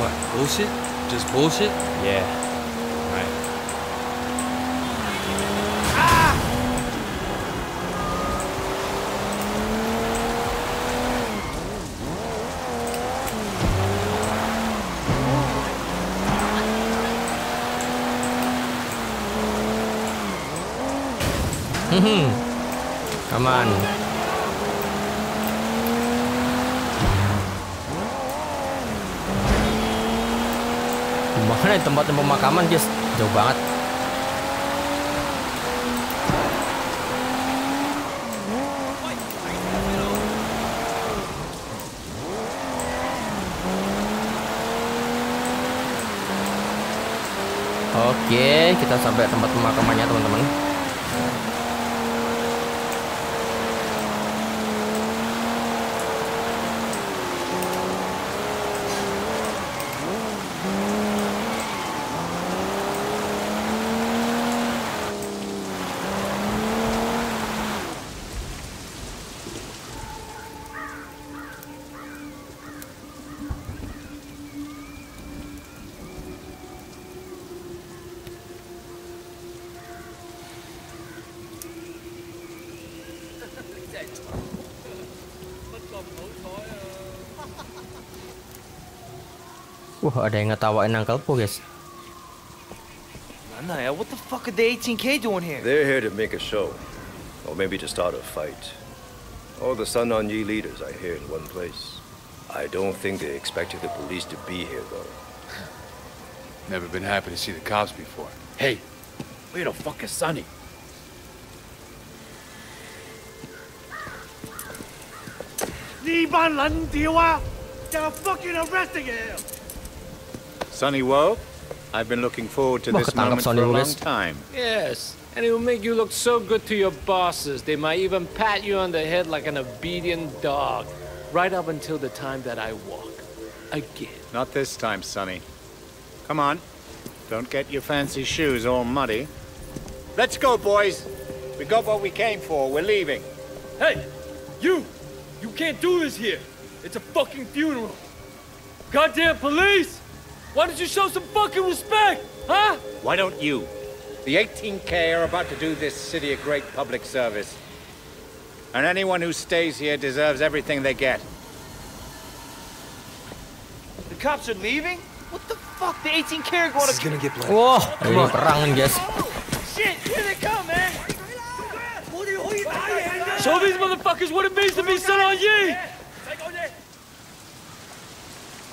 what bullshit? Just bullshit? Yeah. Mhm. Come on. Mana tempat pemakaman guys? Jauh banget. Oke, kita sampai tempat pemakamannya teman-teman. ada yang ngetawain uncle guys. Nanaya, what the fuck are the 18K doing here? They're here to make a show. Or maybe to start a fight. All the Sun On Yee leaders are here in one place. I don't think they expected the police to be here, though. *laughs* Never been happy to see the cops before. Hey, where the fuck is Sonny? These fucking arresting him! Sonny Wu, I've been looking forward to this moment for a long time. Yes, and it will make you look so good to your bosses, they might even pat you on the head like an obedient dog, right up until the time that I walk. Again. Not this time, Sonny. Come on. Don't get your fancy shoes all muddy. Let's go, boys. We got what we came for. We're leaving. Hey, you! You can't do this here. It's a fucking funeral. Goddamn police! Why don't you show some fucking respect, huh? Why don't you? The 18K are about to do this city a great public service. And anyone who stays here deserves everything they get. The cops are leaving? What the fuck? The 18K are going this to... gonna get bloody. Whoa! Come on. Perang, oh, Shit! Here they come, man! Show these motherfuckers what it means to be Sun On Yee!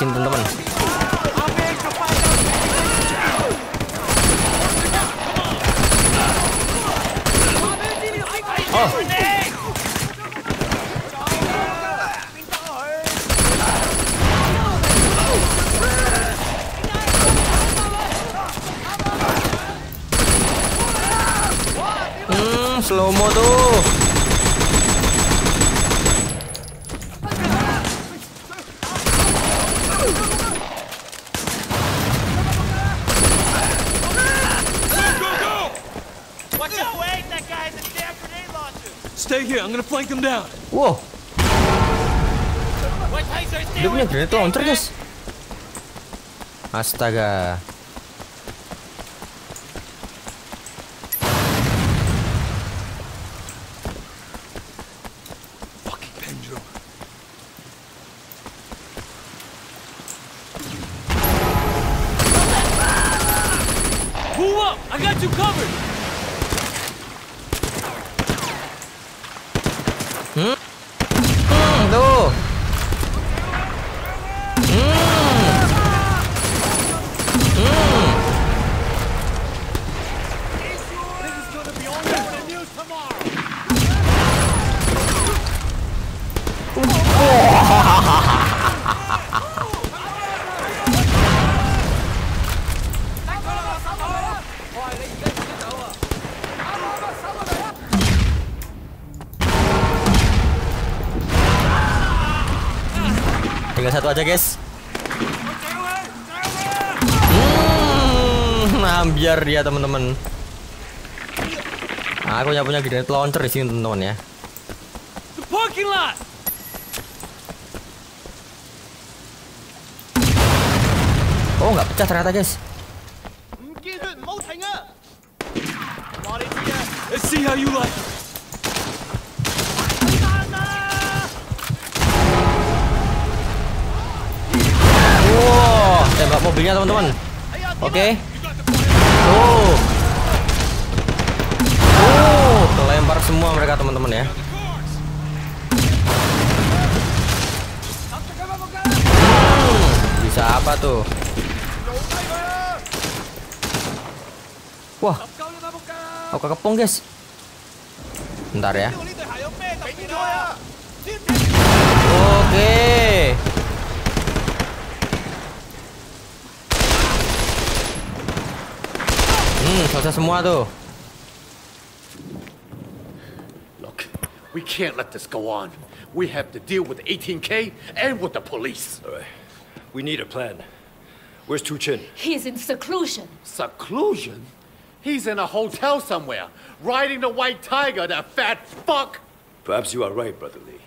sini teman-teman Stay here. I'm gonna flank them down. Wow. Dia punya launcher, guys. Astaga. aja guys hmm, biar dia teman-teman nah, aku punya punya launcher di sini teman-teman ya oh nggak pecah ternyata guys Oke. Okay. Tuh. Tuh, kelempar semua mereka teman-teman ya. Hmm, bisa apa tuh? Wah. Aku kepung, guys. Bentar ya. Oke. Okay. Bisa semua tuh. Look, we can't let this go on. We have to deal with 18K and with the police. All right. We need a plan. Where's Two Chin? He's in seclusion. Seclusion? He's in a hotel somewhere, riding the white tiger, that fat fuck! Perhaps you are right, Brother Lee.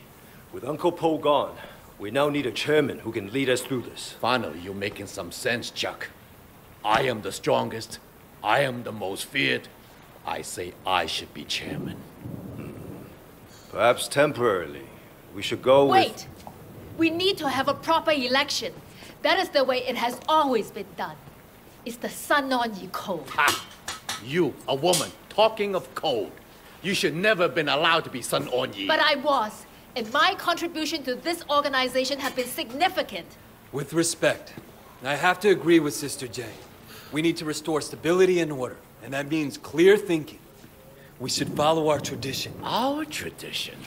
With Uncle Po gone, we now need a chairman who can lead us through this. Finally, you're making some sense, Chuck. I am the strongest, I am the most feared. I say I should be chairman. Perhaps temporarily. We should go Wait! With... We need to have a proper election. That is the way it has always been done. It's the Sun Sanon code. Ha! You, a woman, talking of code. You should never have been allowed to be Sun On Yee. But I was, and my contribution to this organization has been significant. With respect, I have to agree with Sister Jiang. We need to restore stability and order, and that means clear thinking. We should follow our tradition. Our tradition?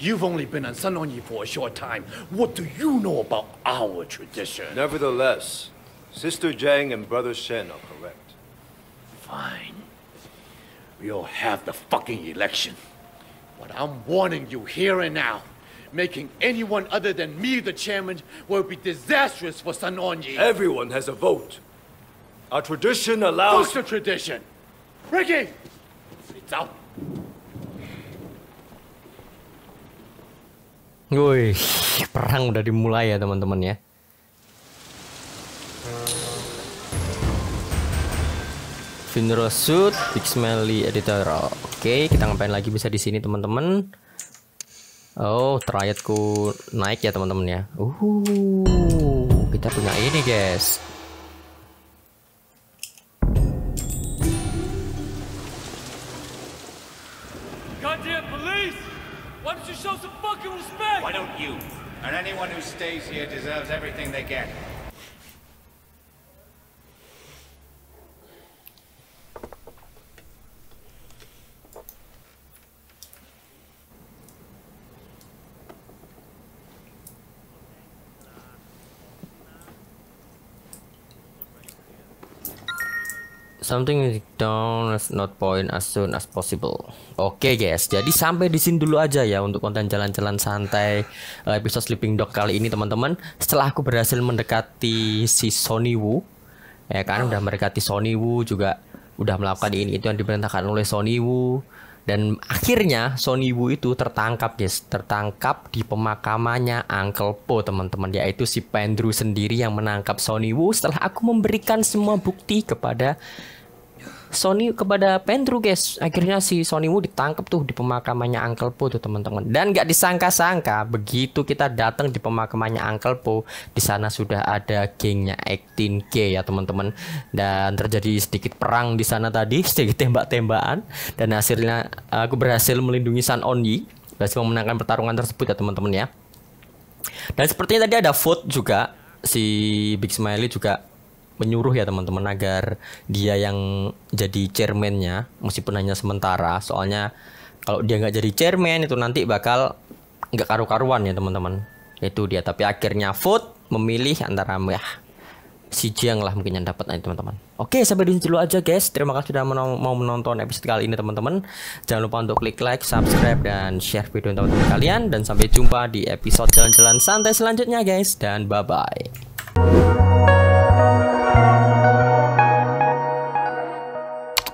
You've only been on Sun On Yee for a short time. What do you know about our tradition? Nevertheless, Sister Jiang and Brother Shen are correct. Fine. We'll have the fucking election. But I'm warning you here and now. Making anyone other than me the chairman will be disastrous for Sun On Yee. Everyone has a vote. Our tradition allows... What's the tradition? Ricky! It's out. Wih, perang udah dimulai ya teman-teman ya. Funeral Suit, Big Smelly editor. Oke, kita ngapain lagi bisa di sini teman-teman? Oh, triadku naik ya teman-teman ya. Uh, kita punya ini guys. Show some fucking respect! Why don't you? And anyone who stays here deserves everything they get. Something down as not point as soon as possible. Oke okay guys, jadi sampai di sini dulu aja ya untuk konten jalan-jalan santai eh, episode Sleeping Dog kali ini teman-teman. Setelah aku berhasil mendekati si Sony Wu, ya kan udah mendekati Sony Wu juga udah melakukan ini itu yang diperintahkan oleh Sony Wu dan akhirnya Sony Wu itu tertangkap guys tertangkap di pemakamannya Uncle Po teman-teman yaitu si Pendru sendiri yang menangkap Sony Wu setelah aku memberikan semua bukti kepada Sony kepada Pendru guys akhirnya si Sony Wu ditangkap tuh di pemakamannya Uncle Po tuh teman-teman dan gak disangka-sangka begitu kita datang di pemakamannya Uncle Po di sana sudah ada gengnya 18K ya teman-teman dan terjadi sedikit perang di sana tadi *laughs* sedikit tembak-tembakan dan hasilnya aku berhasil melindungi San Yi berhasil memenangkan pertarungan tersebut ya teman-teman ya dan sepertinya tadi ada vote juga si Big Smiley juga menyuruh ya teman-teman agar dia yang jadi chairmannya meskipun hanya sementara soalnya kalau dia nggak jadi chairman itu nanti bakal nggak karu-karuan ya teman-teman itu dia tapi akhirnya vote memilih antara ya si Jiang lah mungkin yang dapat nih teman-teman. Oke sampai di sini dulu aja guys. Terima kasih sudah men mau menonton episode kali ini teman-teman. Jangan lupa untuk klik like, subscribe dan share video teman-teman kalian dan sampai jumpa di episode jalan-jalan santai selanjutnya guys dan bye bye.